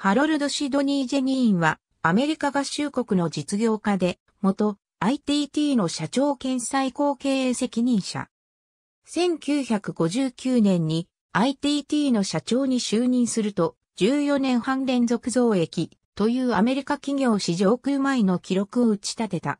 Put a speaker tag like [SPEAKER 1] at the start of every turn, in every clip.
[SPEAKER 1] ハロルド・シドニー・ジェニーンは、アメリカ合衆国の実業家で、元 ITT の社長兼最高経営責任者。1959年に ITT の社長に就任すると、14年半連続増益というアメリカ企業史上空前の記録を打ち立てた。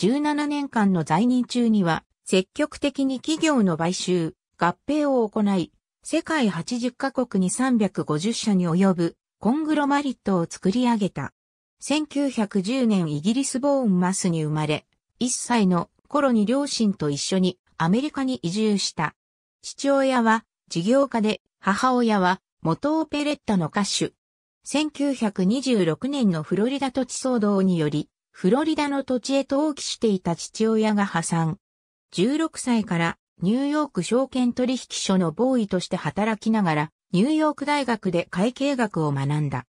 [SPEAKER 1] 17年間の在任中には、積極的に企業の買収、合併を行い、世界80カ国に350社に及ぶコングロマリットを作り上げた。1910年イギリスボーンマスに生まれ、1歳の頃に両親と一緒にアメリカに移住した。父親は事業家で、母親は元オペレッタの歌手。1926年のフロリダ土地騒動により、フロリダの土地へ登記していた父親が破産。16歳からニューヨーク証券取引所のボーイとして働きながら、ニューヨーク大学で会計学を学んだ。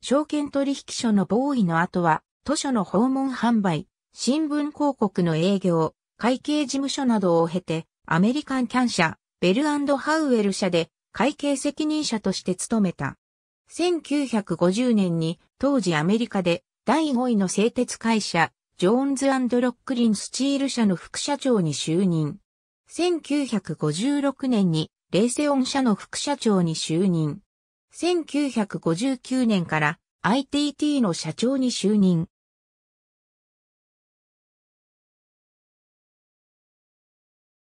[SPEAKER 1] 証券取引所のボーイの後は、図書の訪問販売、新聞広告の営業、会計事務所などを経て、アメリカンキャン社、ベルハウエル社で会計責任者として務めた。1950年に当時アメリカで第5位の製鉄会社、ジョーンズロックリンスチール社の副社長に就任。1956年にレーセオン社の副社長に就任。1959年から ITT の社長に就任。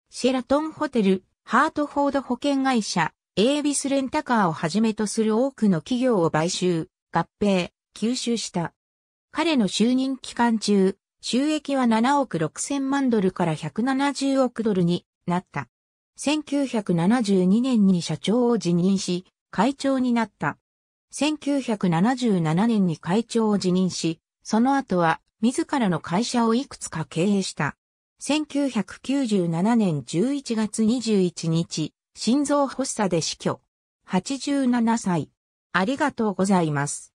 [SPEAKER 1] シェラトンホテル、ハートフォード保険会社、エービスレンタカーをはじめとする多くの企業を買収、合併、吸収した。彼の就任期間中、収益は7億6千万ドルから170億ドルになった。1972年に社長を辞任し、会長になった。1977年に会長を辞任し、その後は自らの会社をいくつか経営した。1997年11月21日、心臓発作で死去。87歳。ありがとうございます。